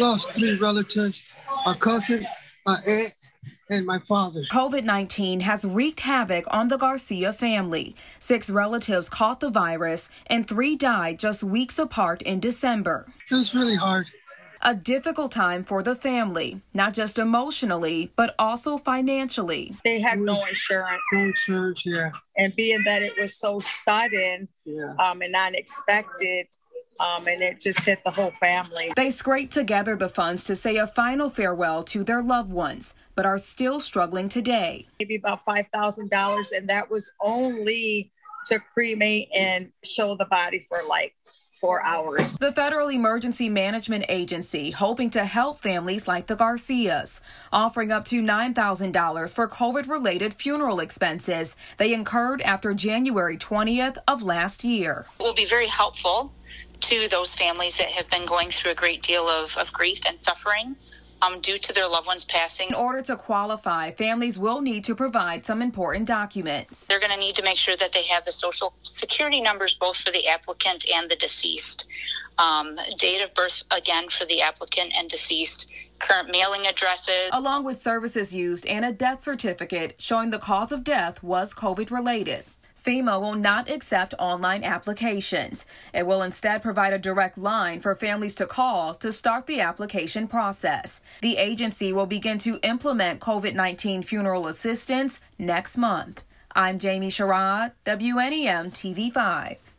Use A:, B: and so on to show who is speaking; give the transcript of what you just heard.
A: lost three relatives, a cousin, my aunt, and my father.
B: COVID 19 has wreaked havoc on the Garcia family. Six relatives caught the virus, and three died just weeks apart in December.
A: It was really hard.
B: A difficult time for the family, not just emotionally, but also financially.
C: They had no insurance.
A: No insurance, yeah.
C: And being that it was so sudden
A: Yeah.
C: um, and unexpected, um, and it just hit the whole family.
B: They scraped together the funds to say a final farewell to their loved ones, but are still struggling today.
C: Maybe about $5,000, and that was only to cremate and show the body for like four hours.
B: The Federal Emergency Management Agency hoping to help families like the Garcias, offering up to $9,000 for COVID related funeral expenses they incurred after January 20th of last year.
D: It will be very helpful to those families that have been going through a great deal of, of grief and suffering um, due to their loved ones passing.
B: In order to qualify, families will need to provide some important documents.
D: They're going to need to make sure that they have the social security numbers both for the applicant and the deceased. Um, date of birth, again, for the applicant and deceased, current mailing addresses.
B: Along with services used and a death certificate showing the cause of death was COVID related. FEMA will not accept online applications. It will instead provide a direct line for families to call to start the application process. The agency will begin to implement COVID 19 funeral assistance next month. I'm Jamie Sherrod, WNEM TV 5.